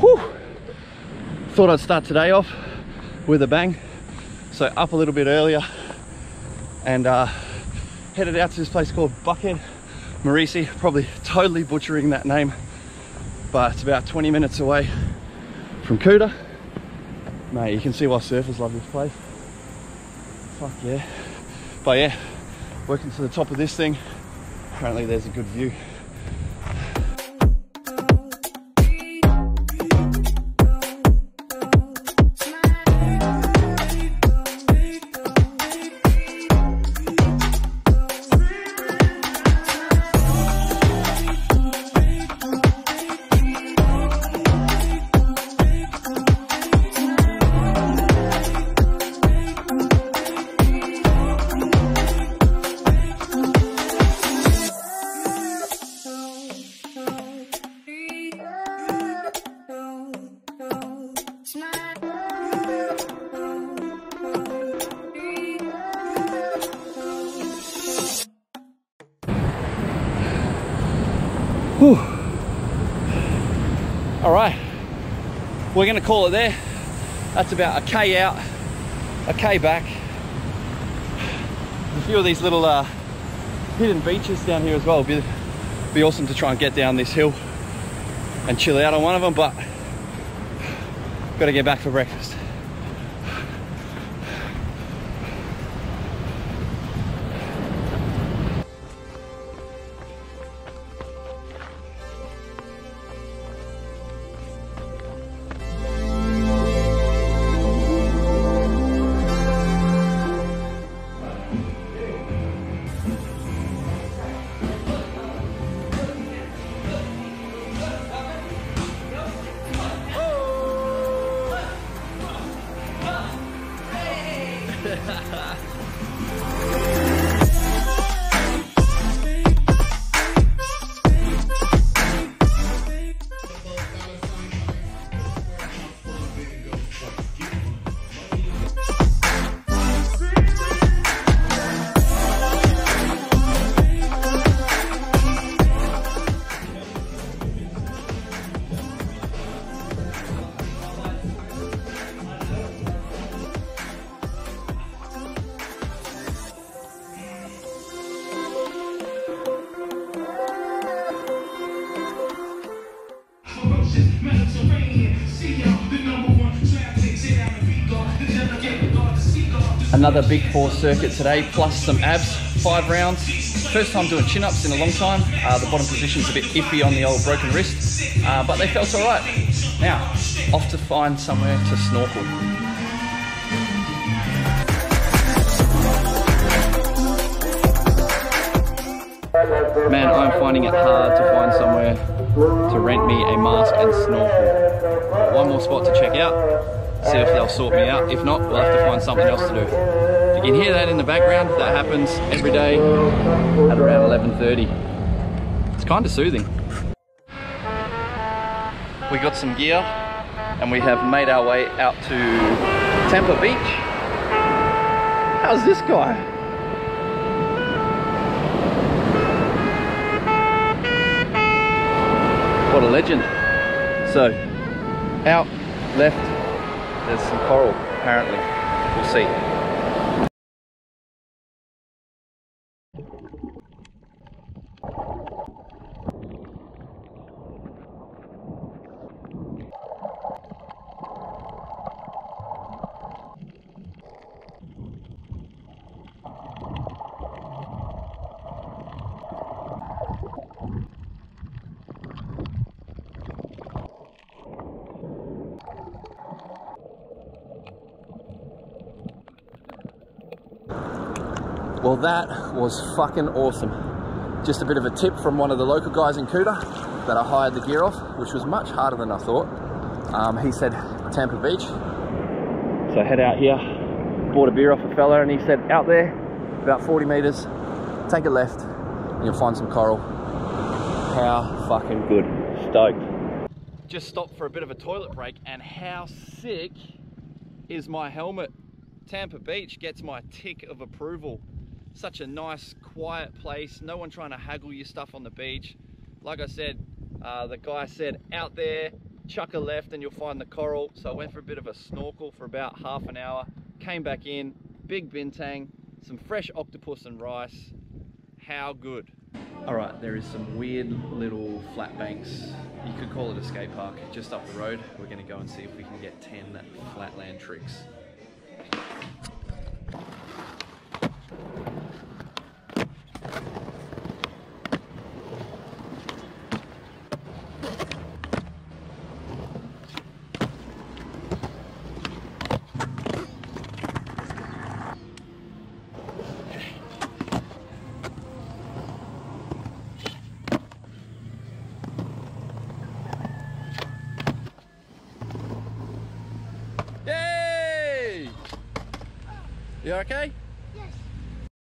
Whew. Thought I'd start today off with a bang. So up a little bit earlier and uh, headed out to this place called Bukit Merese. Probably totally butchering that name, but it's about 20 minutes away from Kuta. Mate, you can see why surfers love this place. Fuck yeah. But yeah, working to the top of this thing. Apparently there's a good view. All right, we're gonna call it there. That's about a K out, a K back. A few of these little uh, hidden beaches down here as well. Be, be awesome to try and get down this hill and chill out on one of them, but gotta get back for breakfast. Another big four circuit today, plus some abs, five rounds. First time doing chin-ups in a long time. Uh, the bottom position's a bit iffy on the old broken wrist, uh, but they felt all right. Now, off to find somewhere to snorkel. Man, I'm finding it hard to find somewhere to rent me a mask and snorkel. One more spot to check out, see if they'll sort me out. If not, we'll have to find something else to do. You can hear that in the background, that happens every day at around 11.30. It's kind of soothing. We got some gear and we have made our way out to Tampah Beach. How's this guy? What a legend. So, out, left, there's some coral, apparently. We'll see. Well, that was fucking awesome. Just a bit of a tip from one of the local guys in Kuta that I hired the gear off, which was much harder than I thought. Um, he said Tampah Beach. So I head out here, bought a beer off a fella, and he said out there, about 40 meters, take a left, and you'll find some coral. How fucking good. Stoked. Just stopped for a bit of a toilet break, and how sick is my helmet? Tampah Beach gets my tick of approval. Such a nice, quiet place. No one trying to haggle your stuff on the beach. Like I said, uh, the guy said out there, chuck a left and you'll find the coral. So I went for a bit of a snorkel for about half an hour, came back in, big bintang, some fresh octopus and rice. How good. All right, there is some weird little flat banks. You could call it a skate park just up the road. We're gonna go and see if we can get 10 flatland tricks. You okay?